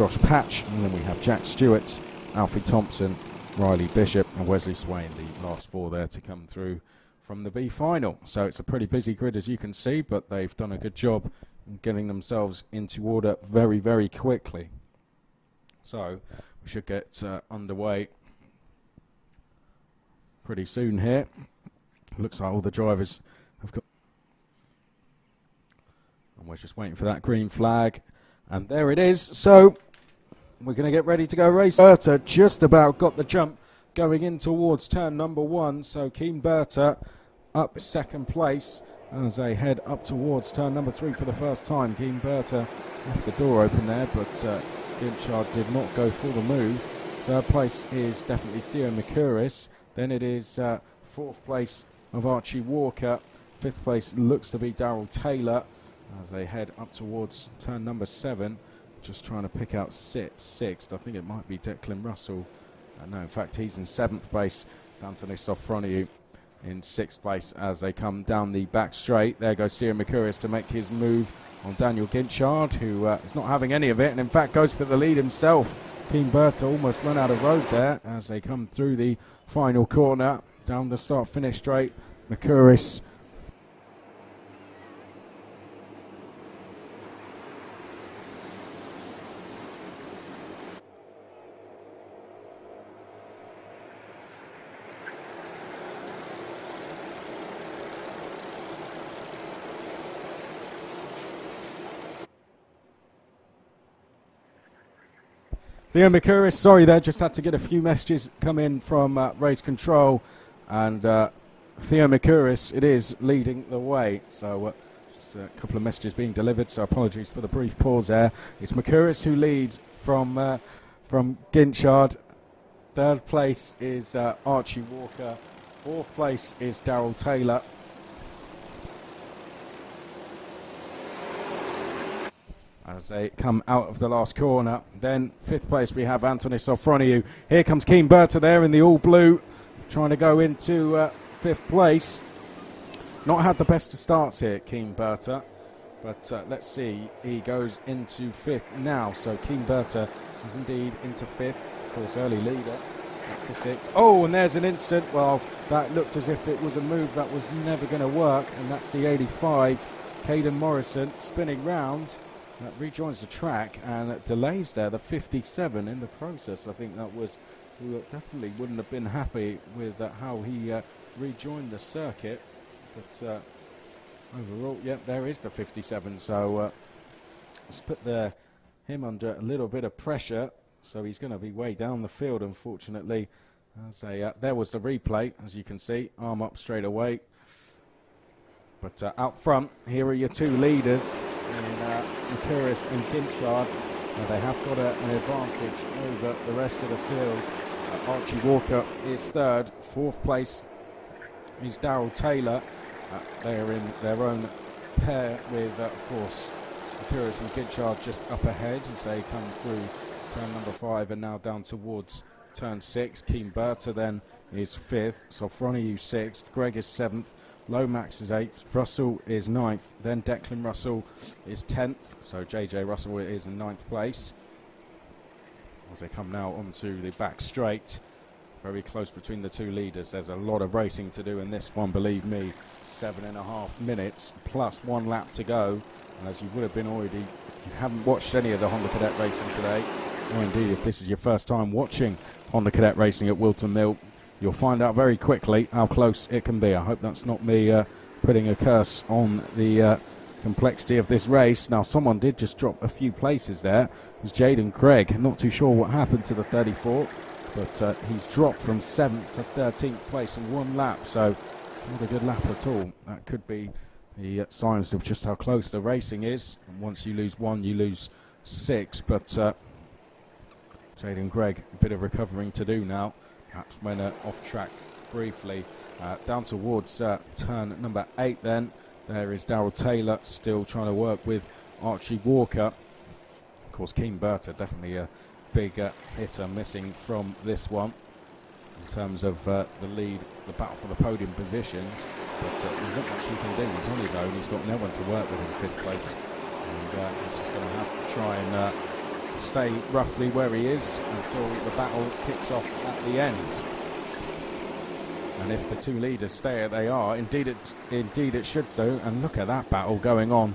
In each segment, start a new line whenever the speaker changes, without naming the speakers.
Josh Patch, and then we have Jack Stewart, Alfie Thompson, Riley Bishop, and Wesley Swain, the last four there to come through from the B final. So it's a pretty busy grid as you can see, but they've done a good job in getting themselves into order very, very quickly. So we should get uh, underway pretty soon here. Looks like all the drivers have got. And we're just waiting for that green flag. And there it is. So we're going to get ready to go race. Berta just about got the jump going in towards turn number one. So Keen Berta up second place as they head up towards turn number three for the first time. Keen Berta left the door open there, but uh, Ginchard did not go for the move. Third place is definitely Theo Mercuris. Then it is uh, fourth place of Archie Walker. Fifth place looks to be Daryl Taylor as they head up towards turn number seven. Just trying to pick out sixth. sixth. I think it might be Declan Russell. Uh, no, in fact, he's in seventh place. It's Anthony Sofroniou in sixth place as they come down the back straight. There goes Steven Mercurius to make his move on Daniel Ginchard, who uh, is not having any of it, and in fact goes for the lead himself. Keen Berta almost run out of road there as they come through the final corner down the start finish straight. Mercurius Theo Mercuris, sorry there, just had to get a few messages come in from uh, race control, and uh, Theo Mercuris, it is leading the way. So uh, just a couple of messages being delivered. So apologies for the brief pause there. It's Mercuris who leads from uh, from Ginchard. Third place is uh, Archie Walker. Fourth place is Daryl Taylor. As they come out of the last corner. Then fifth place we have Anthony Sofroniou. Here comes Keen Berta there in the all blue, trying to go into uh, fifth place. Not had the best of starts here, Keen Berta, but uh, let's see. He goes into fifth now, so Keen Berta is indeed into fifth. Of course, early leader up to sixth. Oh, and there's an instant. Well, that looked as if it was a move that was never going to work, and that's the 85. Caden Morrison spinning round that rejoins the track and delays there the 57 in the process. I think that was definitely wouldn't have been happy with uh, how he uh, rejoined the circuit. But uh, overall, yeah, there is the 57. So uh, let's put the, him under a little bit of pressure. So he's going to be way down the field, unfortunately. As a, uh, there was the replay, as you can see, arm up straight away. But uh, out front, here are your two leaders uh, and Ginchard. They have got a, an advantage over the rest of the field. Uh, Archie Walker is third. Fourth place is Daryl Taylor. Uh, they are in their own pair with, uh, of course, Mercurius and Ginchard just up ahead as they come through turn number five and now down towards turn six. Keen Berta then is fifth. Sofroniou sixth. Greg is seventh. Lomax is eighth, Russell is ninth, then Declan Russell is tenth, so JJ Russell is in ninth place. As they come now onto the back straight, very close between the two leaders. There's a lot of racing to do in this one, believe me. Seven and a half minutes plus one lap to go. And as you would have been already, if you haven't watched any of the Honda Cadet racing today, or indeed if this is your first time watching Honda Cadet racing at Whilton Mill, You'll find out very quickly how close it can be. I hope that's not me uh, putting a curse on the uh, complexity of this race. Now, someone did just drop a few places there. It was Jaden Craig. Not too sure what happened to the 34, but uh, he's dropped from 7th to 13th place in one lap, so not a good lap at all. That could be the uh, signs of just how close the racing is. And once you lose one, you lose six, but uh, Jaden Craig, a bit of recovering to do now. Perhaps went uh, off track briefly. Uh, down towards uh, turn number eight, then there is Daryl Taylor still trying to work with Archie Walker. Of course, Keen Berta definitely a big uh, hitter missing from this one in terms of uh, the lead, the battle for the podium positions. But there's not much he can do. He's on his own. He's got no one to work with in fifth place, and he's just going to have to try and stay roughly where he is until the battle kicks off at the end. And if the two leaders stay where they are, indeed it, indeed it should do. And look at that battle going on.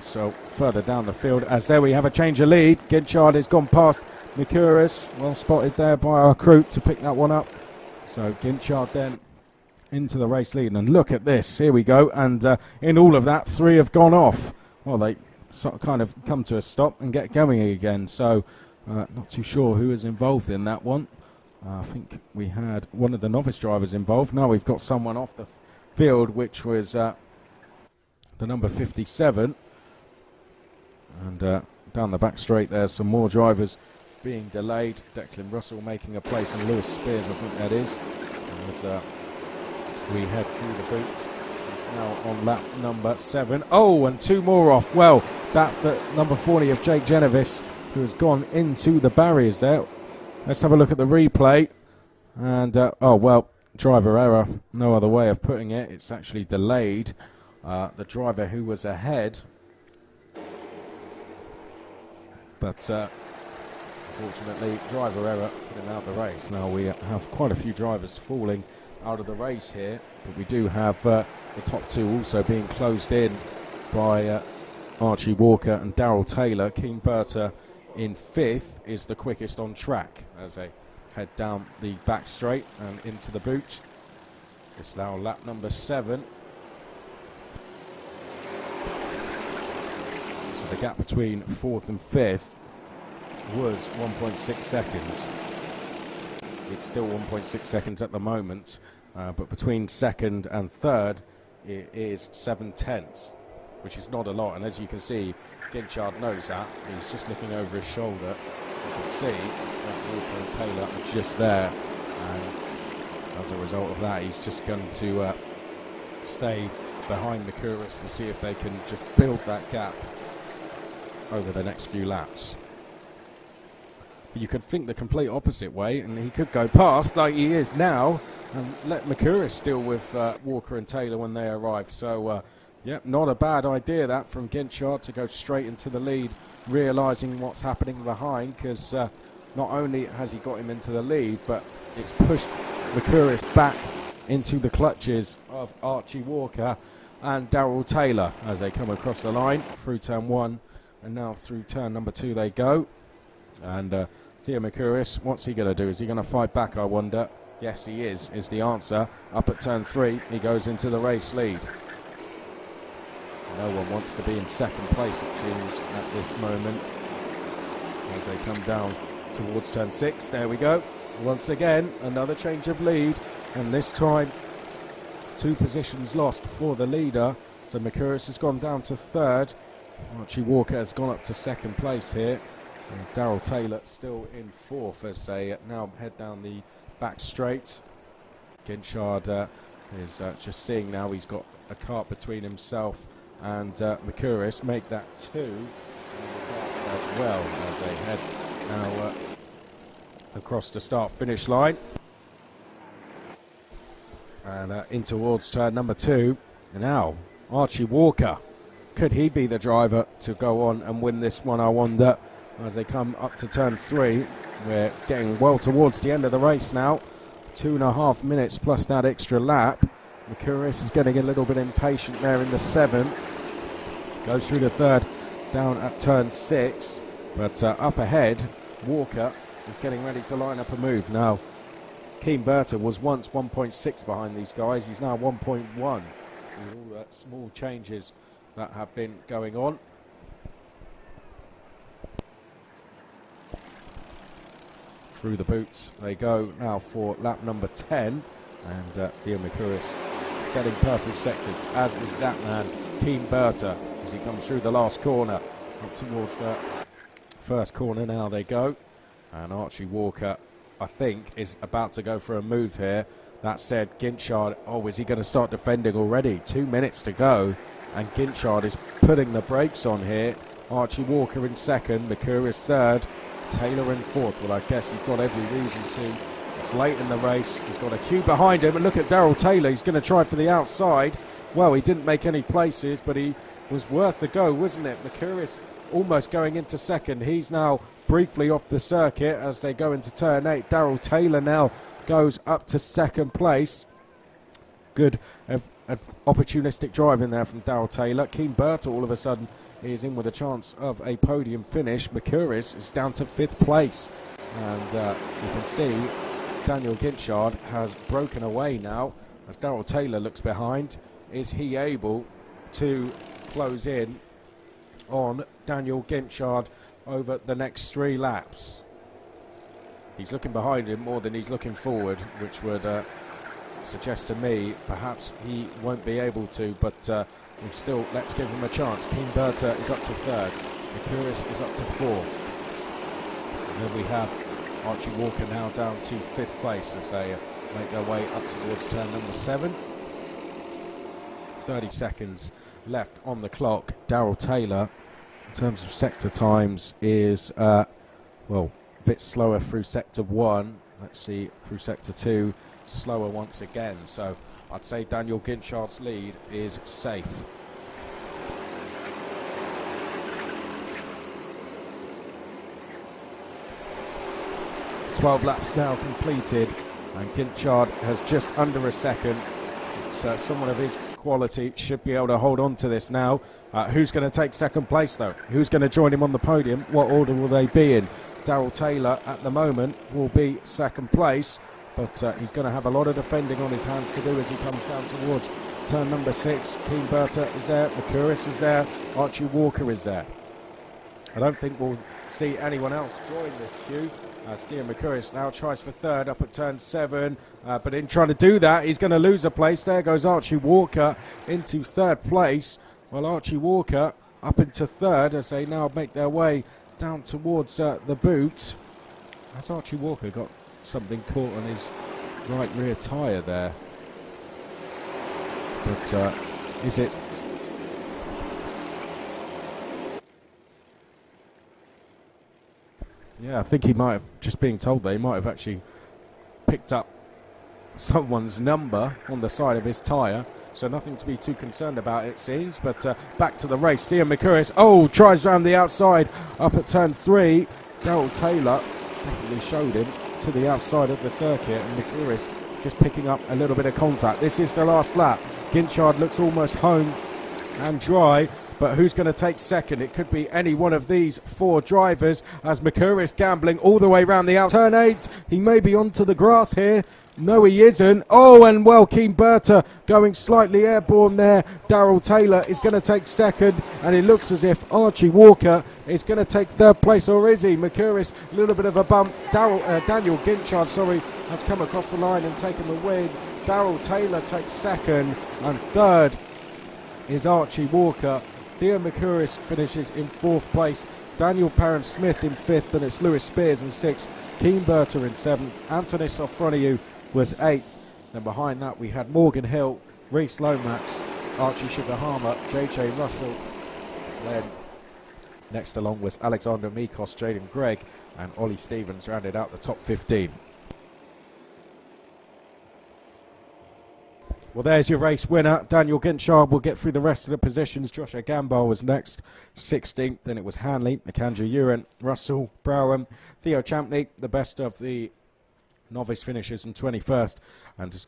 So further down the field, as there we have a change of lead. Ginchard has gone past Mercurius. Well spotted there by our crew to pick that one up. So Ginchard then into the race lead. And look at this. Here we go. And uh, in all of that, three have gone off. Well, they sort of kind of come to a stop and get going again. So uh, not too sure who is involved in that one. Uh, I think we had one of the novice drivers involved. Now we've got someone off the field, which was uh, the number 57. And uh, down the back straight there, some more drivers being delayed. Declan Russell making a place, and Lewis Spears, I think that is. As uh, we head through the boots. Now on lap number seven. Oh, and two more off. Well, that's the number 40 of Jake Genevis, who has gone into the barriers there. Let's have a look at the replay. And, uh, oh, well, driver error. No other way of putting it. It's actually delayed. Uh, the driver who was ahead. But, uh, unfortunately, driver error put him out the race. Now we have quite a few drivers falling out of the race here. But we do have uh, the top two also being closed in by uh, Archie Walker and Daryl Taylor. King Berta in fifth is the quickest on track as they head down the back straight and into the boot. It's now lap number seven. So the gap between fourth and fifth was 1.6 seconds. It's still 1.6 seconds at the moment, uh, but between second and third, it is seven tenths, which is not a lot. And as you can see, Ginchard knows that. He's just looking over his shoulder. You can see that Walker and Taylor are just there. And as a result of that, he's just going to uh, stay behind the Mercurius and see if they can just build that gap over the next few laps. But you could think the complete opposite way, and he could go past like he is now, and let Mercurius deal with uh, Walker and Taylor when they arrive. So uh, Yep, not a bad idea that from Ginchard to go straight into the lead, realising what's happening behind because uh, not only has he got him into the lead, but it's pushed Mercurius back into the clutches of Archie Walker and Daryl Taylor as they come across the line through turn one and now through turn number two they go. And uh, Theo Mercurius, what's he going to do? Is he going to fight back, I wonder? Yes, he is, is the answer. Up at turn three, he goes into the race lead. No one wants to be in second place, it seems, at this moment. As they come down towards turn six. There we go. Once again, another change of lead. And this time, two positions lost for the leader. So Mercurius has gone down to third. Archie Walker has gone up to second place here. And Daryl Taylor still in fourth as they now head down the back straight. Ginchard uh, is uh, just seeing now he's got a kart between himself and uh, make that two as well as they head now uh, across the start finish line and uh, in towards turn number two. And now Archie Walker, could he be the driver to go on and win this one? I wonder as they come up to turn three. We're getting well towards the end of the race now. Two and a half minutes plus that extra lap. Mercurius is getting a little bit impatient there in the seventh. Goes through the third down at turn six. But uh, up ahead, Walker is getting ready to line up a move. Now, Keen Berta was once 1.6 behind these guys. He's now 1.1 with all the small changes that have been going on. Through the boots they go now for lap number 10. And uh, Theo Mercurius setting purple sectors, as is that man, Keen Berta as he comes through the last corner up towards the first corner. Now they go. And Archie Walker I think is about to go for a move here. That said Ginchard oh is he going to start defending already? Two minutes to go and Ginchard is putting the brakes on here. Archie Walker in second Mercurius third Taylor in fourth. Well I guess he's got every reason to it's late in the race he's got a queue behind him and look at Daryl Taylor he's going to try for the outside well he didn't make any places but he was worth the go, wasn't it? Mercurius almost going into second. He's now briefly off the circuit as they go into turn eight. Daryl Taylor now goes up to second place. Good uh, uh, opportunistic driving there from Daryl Taylor. Keen Burt all of a sudden is in with a chance of a podium finish. Mercouris is down to fifth place. And uh, you can see Daniel Ginchard has broken away now as Daryl Taylor looks behind. Is he able to close in on Daniel Ginchard over the next three laps? He's looking behind him more than he's looking forward, which would uh, suggest to me perhaps he won't be able to, but uh, still, let's give him a chance. Keen Berta is up to third, Mercurius is up to fourth. And then we have Archie Walker now down to fifth place as they make their way up towards turn number seven. 30 seconds left on the clock. Daryl Taylor, in terms of sector times, is, uh, well, a bit slower through sector one. Let's see, through sector two, slower once again. So I'd say Daniel Ginchard's lead is safe. 12 laps now completed, and Ginchard has just under a second. It's uh, someone of his quality should be able to hold on to this now. Uh, who's going to take second place though? Who's going to join him on the podium? What order will they be in? Daryl Taylor at the moment will be second place, but uh, he's going to have a lot of defending on his hands to do as he comes down towards turn number six. Keen Berta is there, Mercouris is there, Archie Walker is there. I don't think we'll see anyone else join this queue. Uh, Steven Mercouris now tries for third up at turn seven, uh, but in trying to do that, he's going to lose a place. There goes Archie Walker into third place. Well, Archie Walker up into third as they now make their way down towards uh, the boot. Has Archie Walker got something caught on his right rear tyre there? But uh, is it Yeah, I think he might have, just being told that, he might have actually picked up someone's number on the side of his tyre. So nothing to be too concerned about, it seems. But uh, back to the race. Theo Mercouris, oh, tries round the outside up at turn three. Daryl Taylor definitely showed him to the outside of the circuit. And Mercouris just picking up a little bit of contact. This is the last lap. Ginchard looks almost home and dry. But who's going to take second? It could be any one of these four drivers as Mercouris gambling all the way around the out. Turn eight. He may be onto the grass here. No, he isn't. Oh, and well, Keen Berta going slightly airborne there. Daryl Taylor is going to take second, and it looks as if Archie Walker is going to take third place, or is he? Mercouris, a little bit of a bump. Daryl, uh, Daniel Ginchard, sorry, has come across the line and taken the win. Daryl Taylor takes second, and third is Archie Walker. Theo Mercouris finishes in fourth place. Daniel Parent Smith in fifth, and it's Lewis Spears in sixth. Keen Berta in seventh. Anthony Sofroniou was eighth. Then behind that we had Morgan Hill, Reese Lomax, Archie Sugarhammer, JJ Russell. Then next along was Alexander Mikos, Jaden Gregg, and Ollie Stevens rounded out the top 15. Well, there's your race winner. Daniel Ginchard will get through the rest of the positions. Joshua Gambar was next, 16th. Then it was Hanley, Makanja Uren, Russell, Brown, Theo Champney, the best of the novice finishers in 21st. And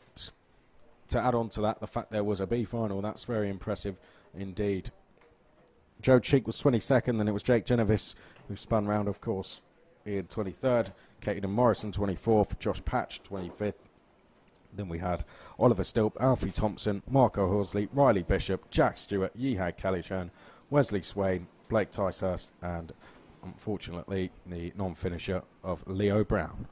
to add on to that, the fact there was a B final, that's very impressive indeed. Joe Cheek was 22nd, and it was Jake Genevis who spun round, of course, in 23rd. Caden Morrison, 24th. Josh Patch, 25th. Then we had Oliver Stilp, Alfie Thompson, Marco Horsley, Riley Bishop, Jack Stewart, Yihad Calishan, Wesley Swain, Blake Ticehurst, and unfortunately the non-finisher of Leo Brown.